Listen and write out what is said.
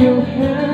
you have